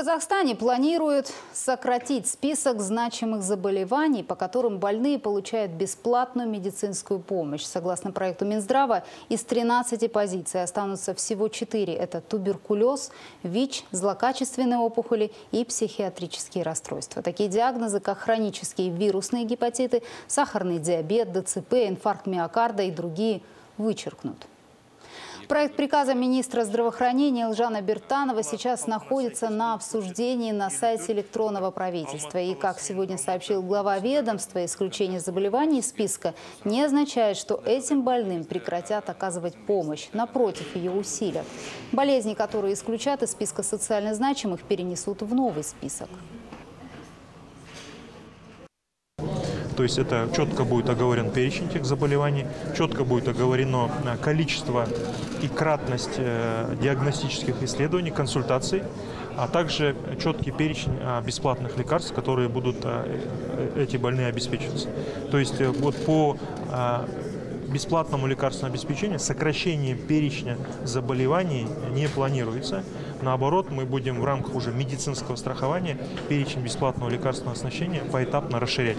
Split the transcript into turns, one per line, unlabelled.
Казахстане планируют сократить список значимых заболеваний, по которым больные получают бесплатную медицинскую помощь. Согласно проекту Минздрава, из 13 позиций останутся всего 4. Это туберкулез, ВИЧ, злокачественные опухоли и психиатрические расстройства. Такие диагнозы, как хронические вирусные гепатиты, сахарный диабет, ДЦП, инфаркт миокарда и другие вычеркнут. Проект приказа министра здравоохранения Лжана Бертанова сейчас находится на обсуждении на сайте электронного правительства. И, как сегодня сообщил глава ведомства, исключение заболеваний из списка не означает, что этим больным прекратят оказывать помощь. Напротив, ее усилят. Болезни, которые исключат из списка социально значимых, перенесут в новый список.
То есть это четко будет оговорен перечень этих заболеваний, четко будет оговорено э, количество и кратность э, диагностических исследований, консультаций, а также четкий перечень э, бесплатных лекарств, которые будут эти больные обеспечиваться. То есть вот по бесплатному лекарственному обеспечению сокращение перечня заболеваний не планируется. Наоборот, мы будем в рамках уже медицинского страхования перечень бесплатного лекарственного оснащения поэтапно расширять.